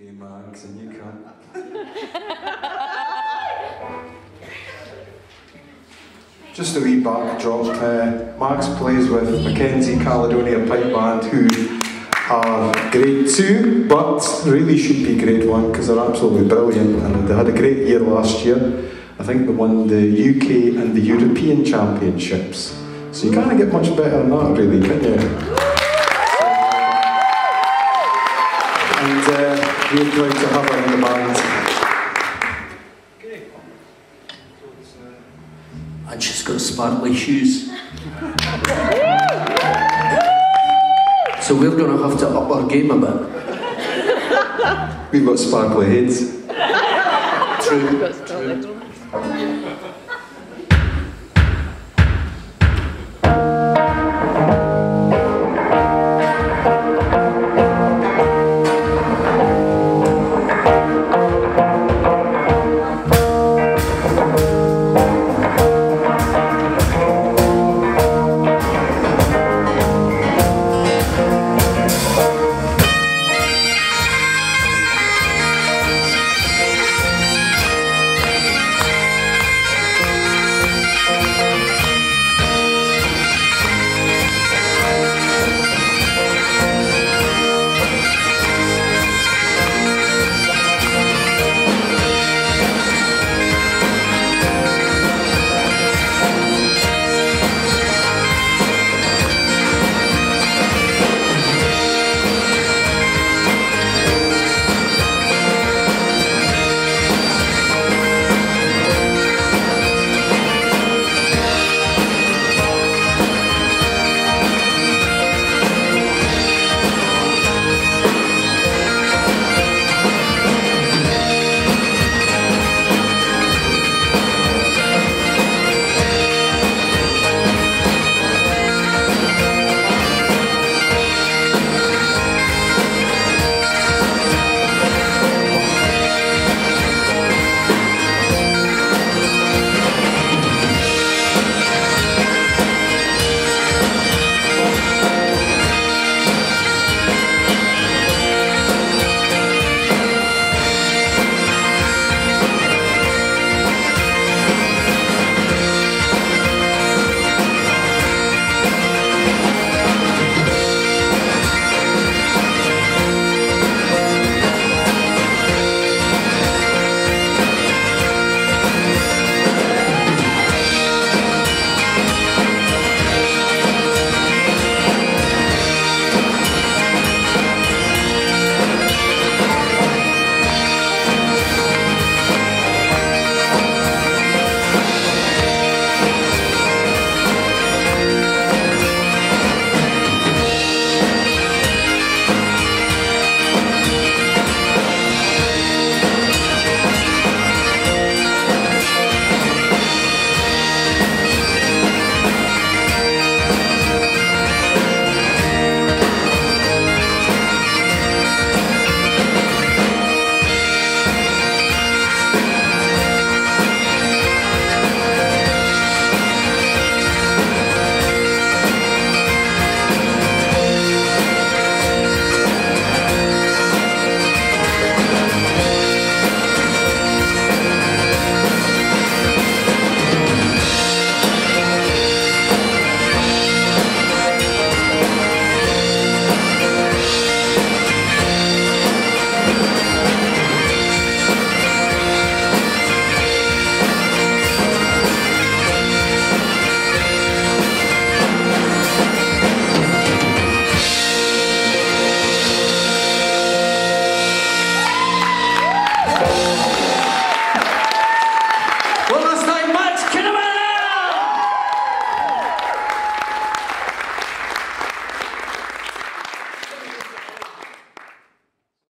Okay, Max, and you can't. Just a wee backdrop. Uh, Max plays with Mackenzie Caledonia Pipe Band, who are grade two, but really should be grade one because they're absolutely brilliant and they had a great year last year. I think they won the UK and the European Championships. So you can't get much better than that, really, can you? We're proud to have her in the band. And she's got sparkly shoes. so we're going to have to up our game a bit. We've got sparkly heads. True. True.